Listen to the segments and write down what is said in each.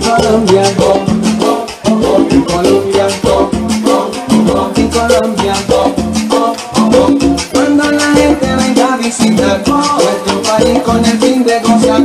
Colombia, en Colombia, en Colombia. Cuando la gente venga a visitar nuestro país con el fin de gozar,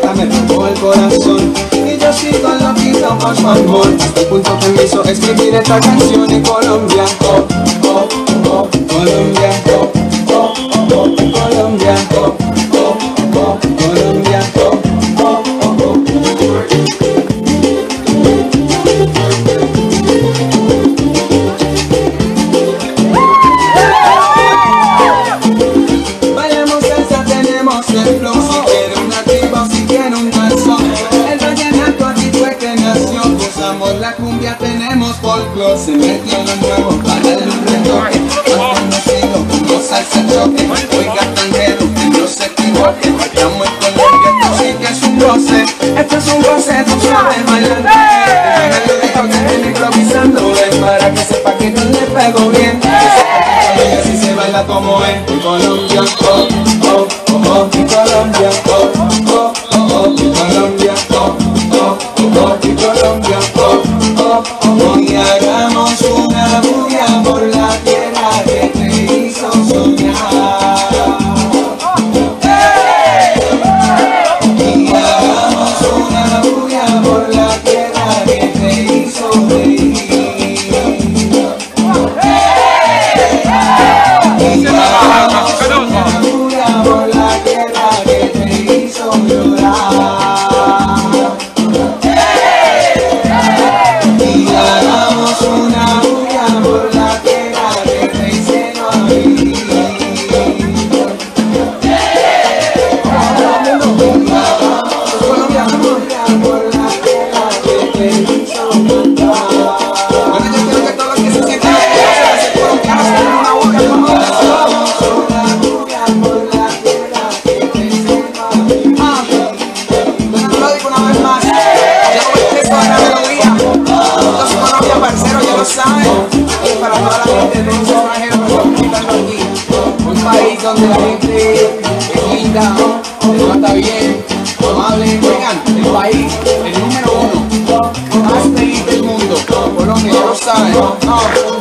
colombianita me robó el corazón. Y yo sigo loquito por su amor. Hasta el punto que me hizo escribir esta canción en Colombia Cumbia, tenemos folclore Se metió lo nuevo para darle un retoque Más conocido como salsa choque Oiga tanguero, que no se equivoque. Estamos en Colombia, esto sí que es un goce. Esto es un goce, tú sabes bailando Déjalo de toque, improvisando Es para que sepa que no le pego bien. Y así se baila como es en Colombia, oh, oh, oh, oh, en Colombia, oh, oh, oh, oh, en Colombia, oh, oh, oh, oh, donde la gente es linda, se trata bien, amable. Oigan, el país, el número uno, más feliz del mundo. Colombia, ya lo saben. Ah.